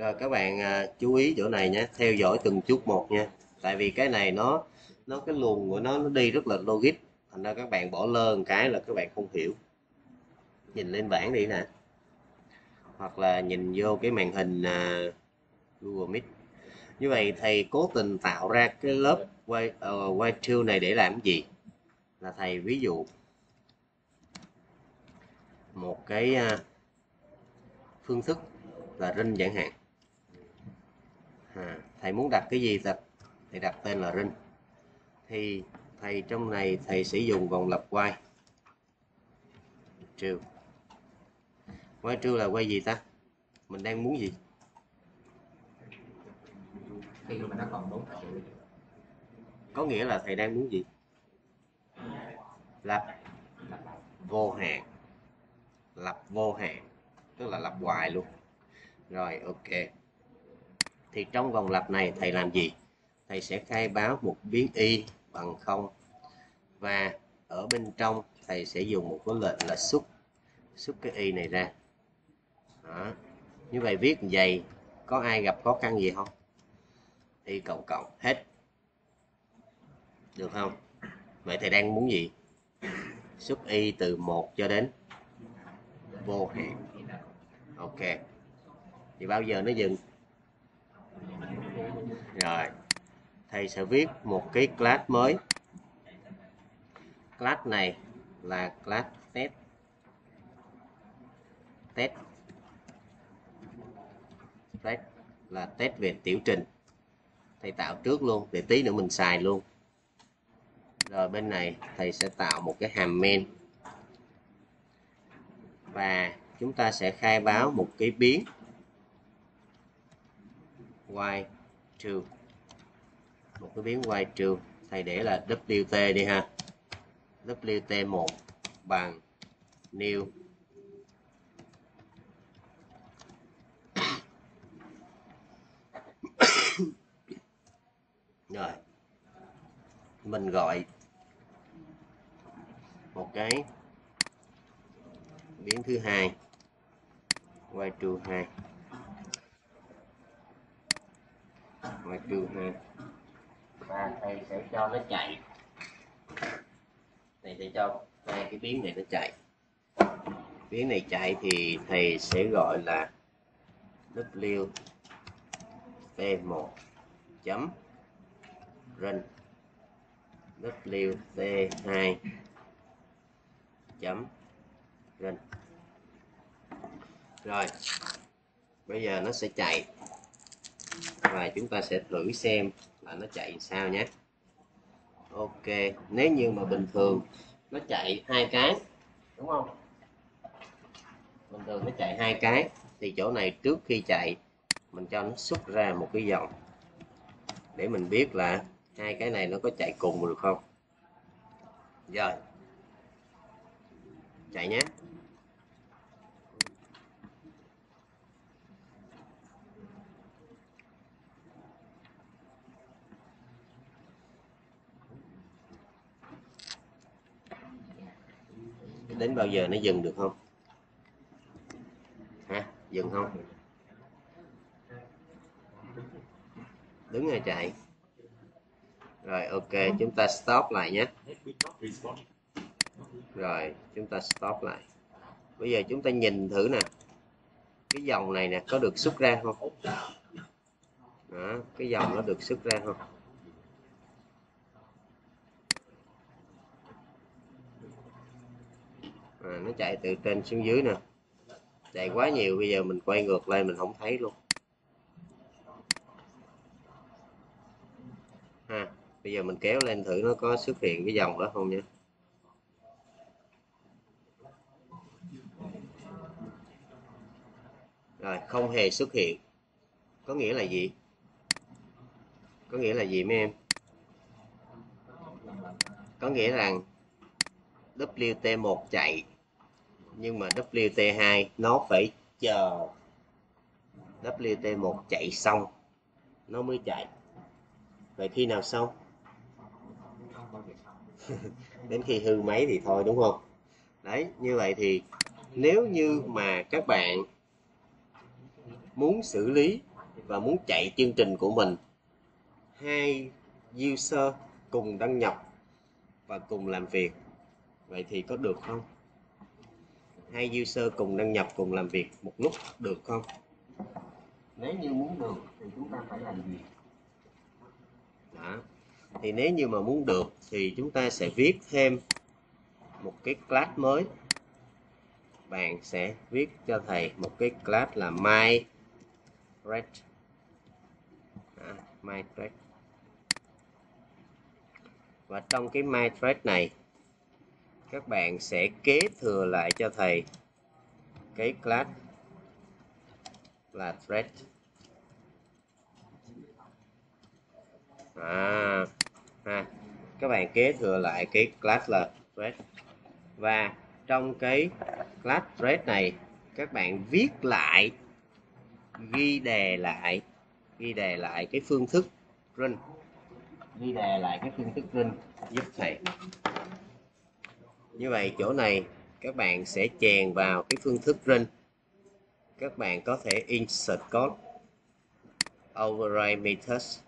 rồi các bạn à, chú ý chỗ này nhé theo dõi từng chút một nha. Tại vì cái này nó nó cái luồng của nó nó đi rất là logic. Thành ra các bạn bỏ lơ một cái là các bạn không hiểu. Nhìn lên bảng đi nè. Hoặc là nhìn vô cái màn hình à, Google Meet. Như vậy thầy cố tình tạo ra cái lớp quay uh, white này để làm gì? Là thầy ví dụ một cái uh, phương thức là rin chẳng hạn à, thầy muốn đặt cái gì thật thầy đặt tên là rin thì thầy trong này thầy sẽ dùng vòng lặp quay trừ quay trừ là quay gì ta? Mình đang muốn gì? Khi mà nó còn bốn triệu có nghĩa là thầy đang muốn gì? Lặp. Vô hạn. Lặp vô hạn. Tức là lặp hoài luôn. Rồi ok thì trong vòng lặp này thầy làm gì? Thầy sẽ khai báo một biến y bằng không. Và ở bên trong thầy sẽ dùng một cái lệnh là xuất xuất cái y này ra. Đó. như vậy viết vậy, có ai gặp khó khăn gì không? Y cộng cộng, hết. Được không? Vậy thầy đang muốn gì? Xuất y từ 1 cho đến vô hạn. Ok. Thì bao giờ nó dừng? Rồi. Thầy sẽ viết một cái class mới. Class này là class test. Test. Test là test về tiểu trình. Thầy tạo trước luôn, để tí nữa mình xài luôn. Rồi bên này thầy sẽ tạo một cái hàm main và chúng ta sẽ khai báo một cái biến y true một cái biến y true thầy để là wt đi ha. Wt1 bằng new. Rồi. Mình gọi một cái biến thứ hai. Y true 2 y true 2 và thầy sẽ cho nó chạy. Thầy sẽ cho hai cái biến này nó chạy. Biến này chạy thì thầy sẽ gọi là w t1 chấm run wt2 chấm run rồi bây giờ nó sẽ chạy và chúng ta sẽ thử xem là nó chạy sao nhé. Ok, nếu như mà bình thường nó chạy hai cái, đúng không? Bình thường nó chạy hai cái, thì chỗ này trước khi chạy, mình cho nó xuất ra một cái dòng để mình biết là hai cái này nó có chạy cùng được không? Rồi, chạy nhé. Đến bao giờ nó dừng được không? Hả? Dừng không? Đứng rồi chạy? Rồi ok chúng ta stop lại nhé. Rồi chúng ta stop lại. Bây giờ chúng ta nhìn thử nè. Cái dòng này nè có được xuất ra không? Đó, cái dòng nó được xuất ra không à, nó chạy từ trên xuống dưới nè. Chạy quá nhiều, bây giờ mình quay ngược lên mình không thấy luôn. Ha, bây giờ mình kéo lên thử nó có xuất hiện cái dòng đó không nhé. Rồi, không hề xuất hiện. Có nghĩa là gì? Có nghĩa là gì mấy em? Có nghĩa rằng WT1 chạy nhưng mà WT2 nó phải chờ. WT1 chạy xong, nó mới chạy. Vậy khi nào xong? Đến khi hư máy thì thôi, đúng không? Đấy, như vậy thì nếu như mà các bạn muốn xử lý và muốn chạy chương trình của mình, hai user cùng đăng nhập và cùng làm việc, vậy thì có được không? Hai user cùng đăng nhập cùng làm việc một lúc được không? Nếu như muốn được thì chúng ta phải làm gì? Đó. Thì nếu như mà muốn được thì chúng ta sẽ viết thêm một cái class mới. Bạn sẽ viết cho thầy một cái class là my thread à, my thread và trong cái my thread này các bạn sẽ kế thừa lại cho thầy cái class là thread à, ha. Các bạn kế thừa lại cái class là thread và trong cái class thread này các bạn viết lại ghi đề lại ghi đề lại cái phương thức run. Ghi đề lại cái phương thức run giúp thầy như vậy chỗ này các bạn sẽ chèn vào cái phương thức rinh. Các bạn có thể insert code override methods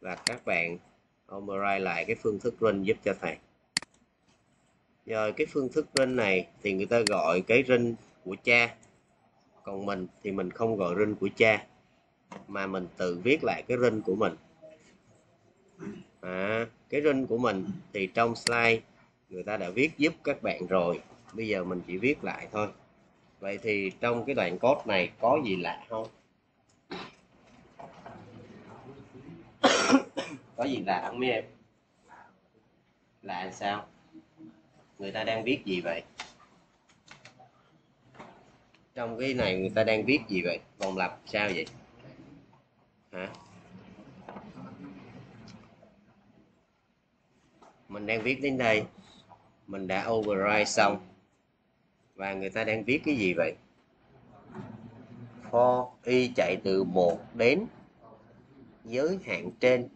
và các bạn override lại cái phương thức rinh giúp cho thầy. Rồi cái phương thức rinh này thì người ta gọi cái rinh của cha. Còn mình thì mình không gọi rinh của cha mà mình tự viết lại cái rinh của mình. À, cái rinh của mình thì trong slide người ta đã viết giúp các bạn rồi. Bây giờ mình chỉ viết lại thôi. Vậy thì trong cái đoạn code này có gì lạ không? Có gì lạ không mấy em? Lạ sao? Người ta đang viết gì vậy? Trong cái này người ta đang viết gì vậy? Vòng lặp sao vậy? Hả? Mình đang viết đến đây mình đã override xong. Và người ta đang viết cái gì vậy? For y chạy từ 1 đến giới hạn trên.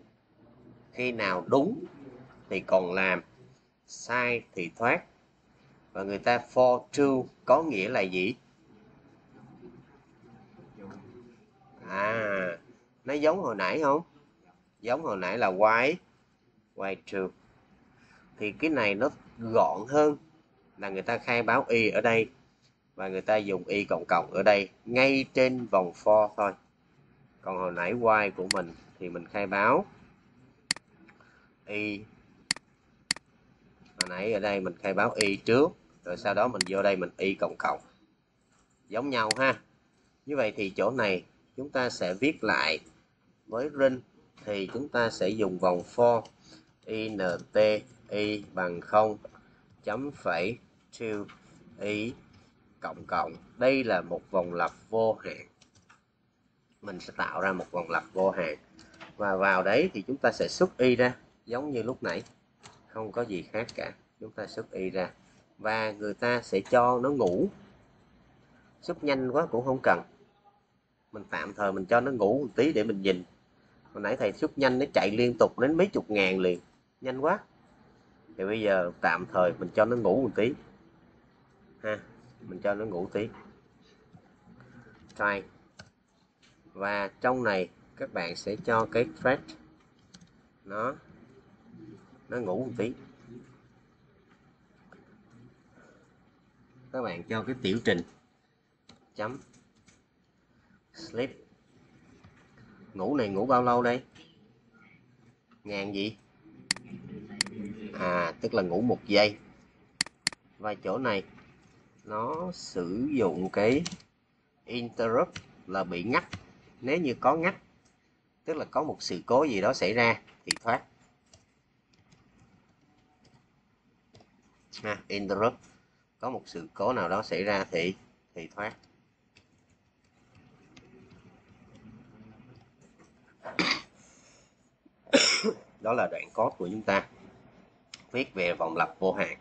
Khi nào đúng thì còn làm, sai thì thoát. Và người ta for true có nghĩa là gì? À nó giống hồi nãy không? Giống hồi nãy là why? Why true? Thì cái này nó gọn hơn là người ta khai báo y ở đây và người ta dùng y cộng cộng ở đây ngay trên vòng for thôi. Còn hồi nãy y của mình thì mình khai báo y. Hồi nãy ở đây mình khai báo y trước, rồi sau đó mình vô đây mình y cộng cộng. Giống nhau ha. Như vậy thì chỗ này chúng ta sẽ viết lại với rin thì chúng ta sẽ dùng vòng for int y bằng 0 chấm phẩy 2y cộng cộng. Đây là một vòng lặp vô hạn. Mình sẽ tạo ra một vòng lặp vô hạn. Và vào đấy thì chúng ta sẽ xuất y ra, giống như lúc nãy. Không có gì khác cả. Chúng ta xuất y ra. Và người ta sẽ cho nó ngủ. Xuất nhanh quá cũng không cần. Mình tạm thời mình cho nó ngủ một tí để mình nhìn. Hồi nãy thầy xuất nhanh nó chạy liên tục đến mấy chục ngàn liền. Nhanh quá thì bây giờ tạm thời mình cho nó ngủ một tí. Ha, mình cho nó ngủ tí. Try và trong này các bạn sẽ cho cái thread. Nó nó ngủ một tí. Các bạn cho cái tiểu trình. Chấm. Sleep. Ngủ này ngủ bao lâu đây? Ngàn gì? À tức là ngủ một giây. Và chỗ này nó sử dụng cái interrupt là bị ngắt. Nếu như có ngắt tức là có một sự cố gì đó xảy ra thì thoát. À, interrupt. Có một sự cố nào đó xảy ra thì thì thoát. Đó là đoạn code của chúng ta viết về vòng lặp vô hạn.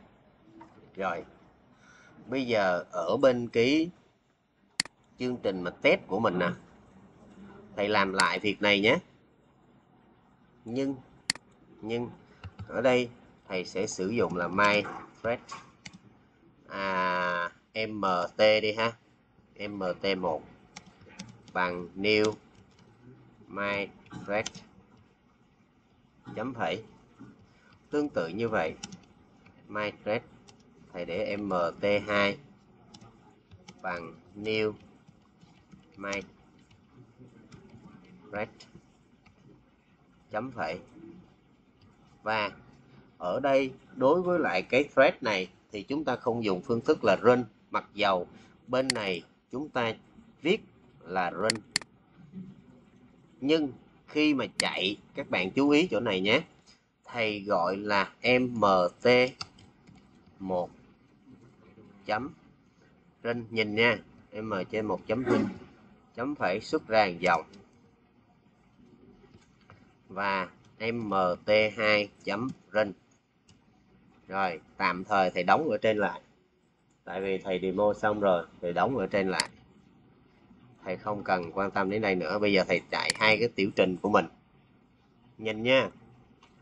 Rồi bây giờ ở bên cái chương trình mà test của mình nè thầy làm lại việc này nhé. Nhưng nhưng ở đây thầy sẽ sử dụng là my thread à, mt đi ha. Mt1 bằng new my thread chấm phẩy tương tự như vậy. My thread thầy để mt2 bằng new my thread chấm phẩy và ở đây đối với lại cái thread này thì chúng ta không dùng phương thức là run mặc dầu. Bên này chúng ta viết là run. Nhưng khi mà chạy, các bạn chú ý chỗ này nhé thầy gọi là mt 1 chấm. Rinh, nhìn nha, m trên 1 chấm rinh, chấm phải xuất ra dòng. Và mt2 chấm rinh. Rồi, tạm thời thầy đóng ở trên lại. Tại vì thầy demo xong rồi, thầy đóng ở trên lại. Thầy không cần quan tâm đến đây nữa, bây giờ thầy chạy hai cái tiểu trình của mình. Nhìn nha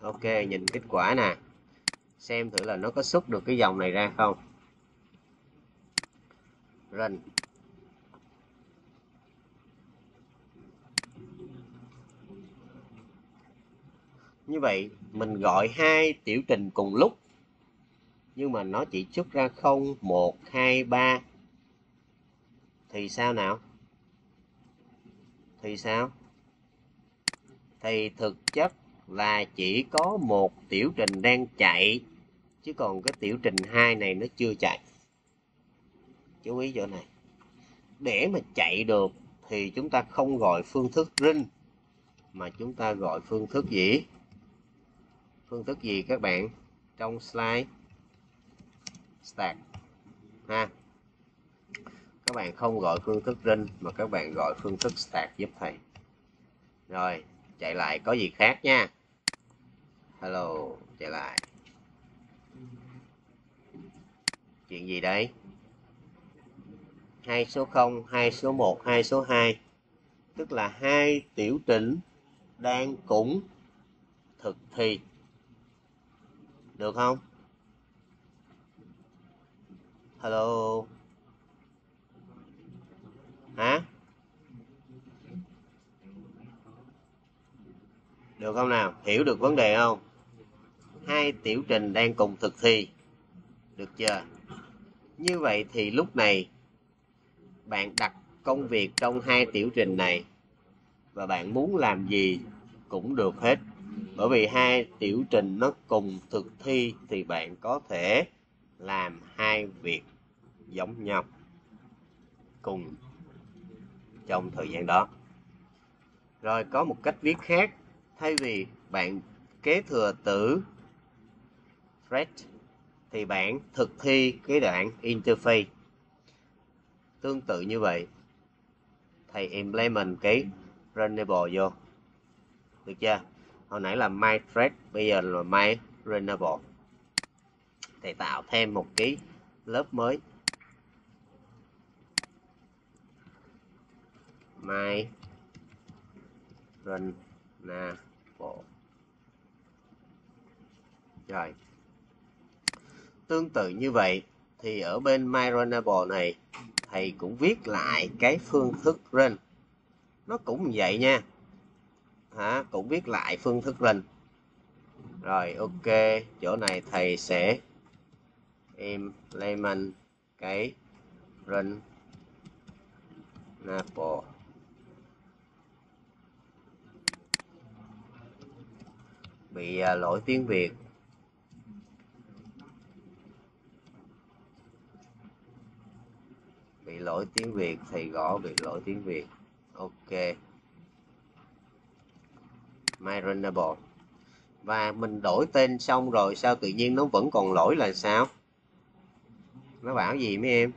ok nhìn kết quả nè. Xem thử là nó có xuất được cái dòng này ra không. Run. Như vậy mình gọi hai tiểu trình cùng lúc. Nhưng mà nó chỉ xuất ra 0, 1, 2, 3 thì sao nào? Thì sao? Thì thực chất là chỉ có một tiểu trình đang chạy, chứ còn cái tiểu trình hai này nó chưa chạy. Chú ý chỗ này. Để mà chạy được thì chúng ta không gọi phương thức ring mà chúng ta gọi phương thức gì? Phương thức gì các bạn? Trong slide stack ha các bạn không gọi phương thức ring mà các bạn gọi phương thức stack giúp thầy rồi, chạy lại có gì khác nha hello trở lại chuyện gì đấy? Hai số 0 hai số 1 hai số 2 tức là hai tiểu trình đang cũng thực thi. Được không? Hello? Hả? Được không nào? Hiểu được vấn đề không? Hai tiểu trình đang cùng thực thi. Được chưa? Như vậy thì lúc này, bạn đặt công việc trong hai tiểu trình này và bạn muốn làm gì cũng được hết. Bởi vì hai tiểu trình nó cùng thực thi thì bạn có thể làm hai việc giống nhau cùng trong thời gian đó. Rồi có một cách viết khác, thay vì bạn kế thừa tử thread thì bạn thực thi cái đoạn interface. Tương tự như vậy, thầy implement cái runnable vô. Được chưa? Hồi nãy là my thread bây giờ là my runnable. Thầy tạo thêm một cái lớp mới. My runnable. Rồi tương tự như vậy thì ở bên MyRunnable này thầy cũng viết lại cái phương thức run. Nó cũng vậy nha. Hả? Cũng viết lại phương thức run. Rồi ok. Chỗ này thầy sẽ implement cái run Apple bị à, lỗi tiếng Việt bị lỗi tiếng Việt thì gõ bị lỗi tiếng Việt. Ok. My runnable và mình đổi tên xong rồi, sao tự nhiên nó vẫn còn lỗi là sao? Nó bảo gì mấy em?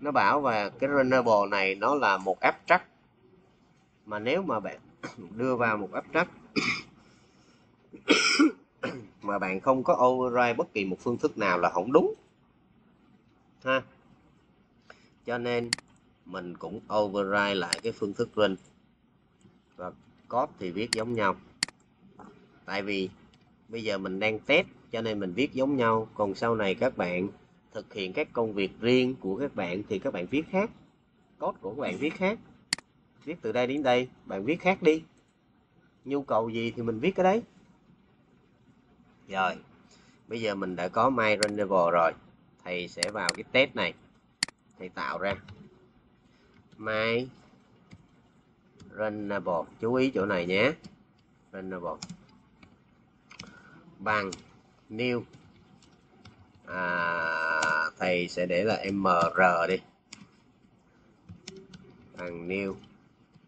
Nó bảo và cái runnable này nó là một abstract. Mà nếu mà bạn đưa vào một abstract, mà bạn không có override bất kỳ một phương thức nào là không đúng ha. Cho nên mình cũng override lại cái phương thức run. Và code thì viết giống nhau. Tại vì bây giờ mình đang test, cho nên mình viết giống nhau. Còn sau này các bạn thực hiện các công việc riêng của các bạn thì các bạn viết khác. Code của các bạn viết khác. Viết từ đây đến đây, bạn viết khác đi. Nhu cầu gì thì mình viết cái đấy. Rồi, bây giờ mình đã có my runnable rồi thầy sẽ vào cái test này. Thầy tạo ra. My runnable chú ý chỗ này nhé. Runnable bằng. New. À, thầy sẽ để là mr đi. Bằng new.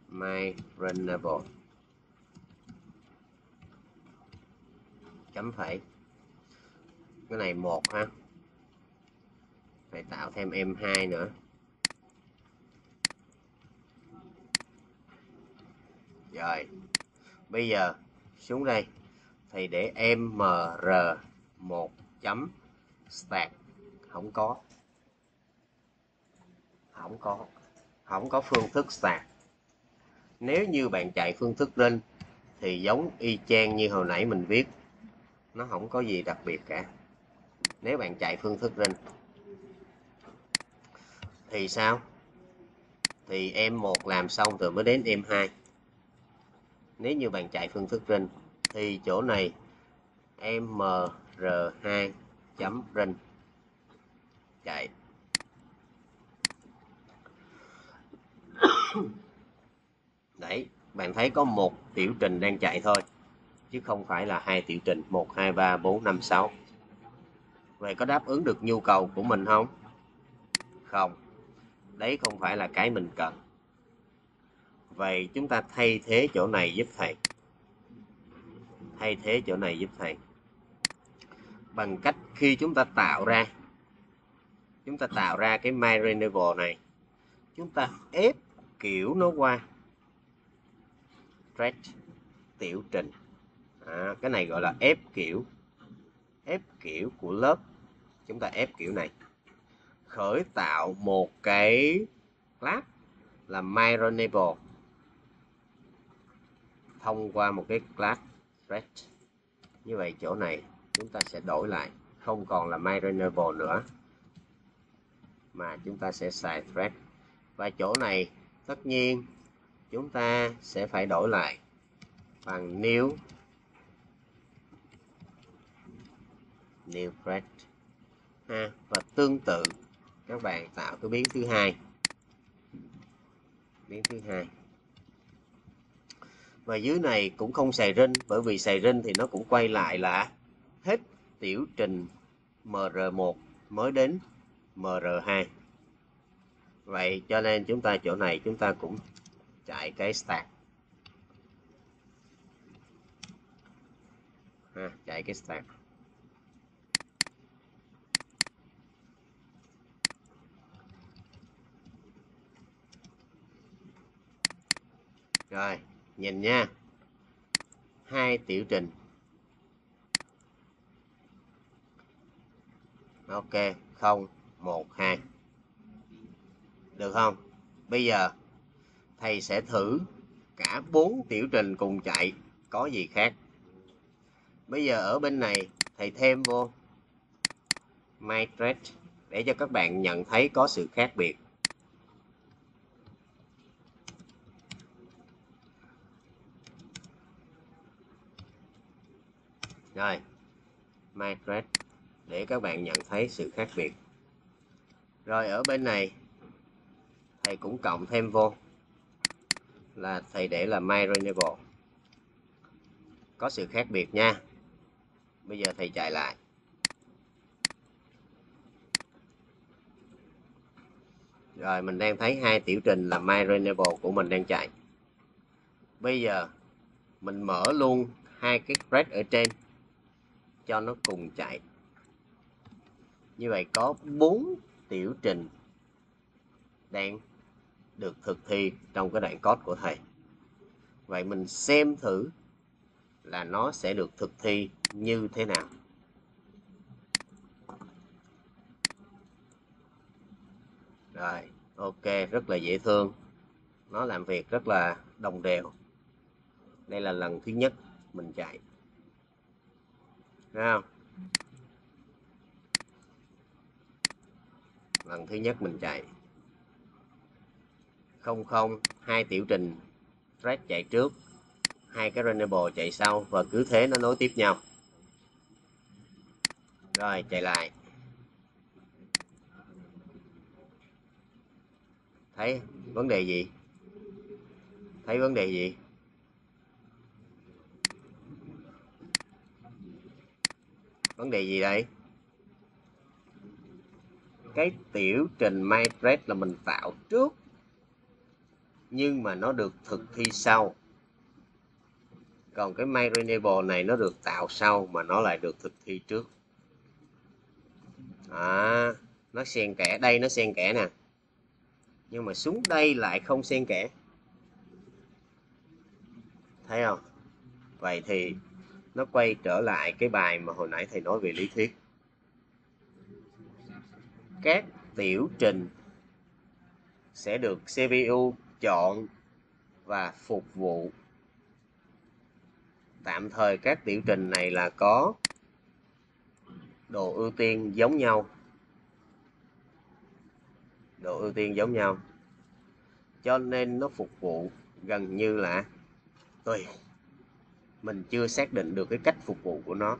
My runnable chấm phẩy. Cái này một ha phải tạo thêm em hai nữa. Rồi, bây giờ xuống đây. Thì để mr một chấm start không có. Không có. Không có phương thức sạc nếu như bạn chạy phương thức lên, thì giống y chang như hồi nãy mình viết, nó không có gì đặc biệt cả. Nếu bạn chạy phương thức lên thì sao? Thì em một làm xong rồi mới đến em 2 nếu như bạn chạy phương thức rinh, thì chỗ này mr2 chấm rinh. Chạy. Đấy, bạn thấy có một tiểu trình đang chạy thôi, chứ không phải là hai tiểu trình. 1 2 3 4 5 6 vậy có đáp ứng được nhu cầu của mình không? Không đấy không phải là cái mình cần. Vậy chúng ta thay thế chỗ này giúp thầy. Thay thế chỗ này giúp thầy. Bằng cách khi chúng ta tạo ra chúng ta tạo ra cái my renewable này chúng ta ép kiểu nó qua. Stretch tiểu trình. À, cái này gọi là ép kiểu. Ép kiểu của lớp. Chúng ta ép kiểu này khởi tạo một cái class là myRunnable thông qua một cái class thread như vậy chỗ này chúng ta sẽ đổi lại, không còn là myRunnable nữa, mà chúng ta sẽ xài thread. Và chỗ này tất nhiên chúng ta sẽ phải đổi lại bằng new new thread. Ha, và tương tự các bạn tạo cái biến thứ hai. Biến thứ hai. Và dưới này cũng không xài rinh bởi vì xài rinh thì nó cũng quay lại là hết tiểu trình mr1 mới đến mr2 vậy cho nên chúng ta chỗ này chúng ta cũng chạy cái start. Ha, chạy cái start. Rồi, nhìn nha. Hai tiểu trình. Ok, không, một, hai. Được không? Bây giờ, thầy sẽ thử cả bốn tiểu trình cùng chạy. Có gì khác? Bây giờ ở bên này, thầy thêm vô. My để cho các bạn nhận thấy có sự khác biệt. Rồi my để các bạn nhận thấy sự khác biệt. Rồi, ở bên này, thầy cũng cộng thêm vô, là thầy để là my renewable. Có sự khác biệt nha. Bây giờ thầy chạy lại. Rồi, mình đang thấy hai tiểu trình là my renewable của mình đang chạy. Bây giờ, mình mở luôn hai cái thread ở trên cho nó cùng chạy. Như vậy có bốn tiểu trình đang được thực thi trong cái đoạn code của thầy. Vậy mình xem thử là nó sẽ được thực thi như thế nào. Rồi, ok, rất là dễ thương. Nó làm việc rất là đồng đều. Đây là lần thứ nhất mình chạy không lần thứ nhất mình chạy. Không không, hai tiểu trình. Thread chạy trước. Hai cái runnable chạy sau và cứ thế nó nối tiếp nhau. Rồi, chạy lại. Thấy vấn đề gì? Thấy vấn đề gì? Vấn đề gì đây? Cái tiểu trình matrix là mình tạo trước nhưng mà nó được thực thi sau. Còn cái MyRenable này nó được tạo sau mà nó lại được thực thi trước. À, nó xen kẽ. Đây nó xen kẽ nè. Nhưng mà xuống đây lại không xen kẽ. Thấy không? Vậy thì nó quay trở lại cái bài mà hồi nãy thầy nói về lý thuyết. Các tiểu trình sẽ được CPU chọn và phục vụ. Tạm thời các tiểu trình này là có độ ưu tiên giống nhau. Độ ưu tiên giống nhau. Cho nên nó phục vụ gần như là tùy mình chưa xác định được cái cách phục vụ của nó.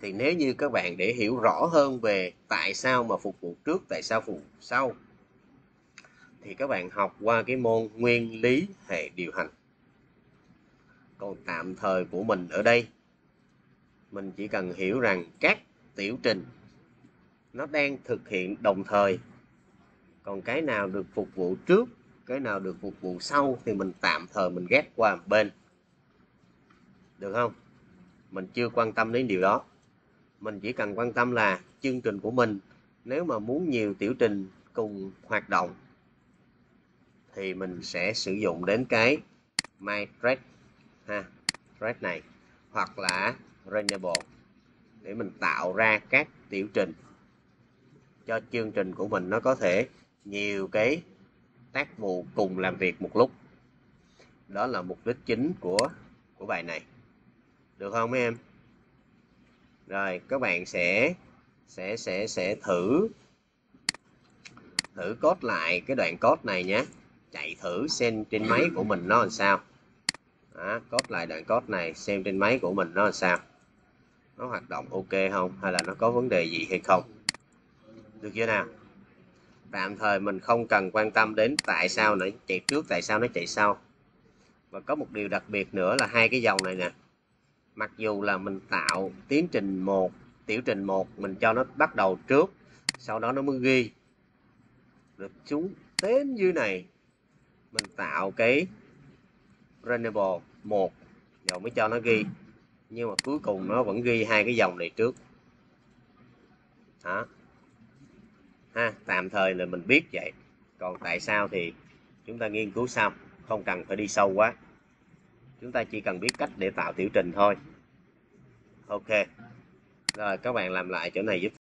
Thì nếu như các bạn để hiểu rõ hơn về tại sao mà phục vụ trước, tại sao phục vụ sau, thì các bạn học qua cái môn nguyên lý hệ điều hành. Còn tạm thời của mình ở đây, mình chỉ cần hiểu rằng các tiểu trình nó đang thực hiện đồng thời. Còn cái nào được phục vụ trước cái nào được phục vụ sau thì mình tạm thời mình ghét qua một bên. Được không? Mình chưa quan tâm đến điều đó. Mình chỉ cần quan tâm là chương trình của mình, nếu mà muốn nhiều tiểu trình cùng hoạt động, thì mình sẽ sử dụng đến cái my thread ha, thread này, hoặc là runnable để mình tạo ra các tiểu trình cho chương trình của mình. Nó có thể nhiều cái tác vụ cùng làm việc một lúc. Đó là mục đích chính của của bài này. Được không mấy em? Rồi các bạn sẽ sẽ sẽ sẽ thử thử code lại cái đoạn code này nhé. Chạy thử xem trên máy của mình nó làm sao. Đó, code lại đoạn code này xem trên máy của mình nó làm sao. Nó hoạt động ok không? Hay là nó có vấn đề gì hay không? Được chưa nào? Tạm thời mình không cần quan tâm đến tại sao nó chạy trước, tại sao nó chạy sau. Và có một điều đặc biệt nữa là hai cái dòng này nè. Mặc dù là mình tạo tiến trình một, tiểu trình một, mình cho nó bắt đầu trước, sau đó nó mới ghi. Được chúng đến dưới này, mình tạo cái runnable một, rồi mới cho nó ghi. Nhưng mà cuối cùng nó vẫn ghi hai cái dòng này trước. Đó ha, tạm thời là mình biết vậy. Còn tại sao thì chúng ta nghiên cứu sau, không cần phải đi sâu quá. Chúng ta chỉ cần biết cách để tạo tiểu trình thôi. Ok. Rồi, các bạn làm lại chỗ này giúp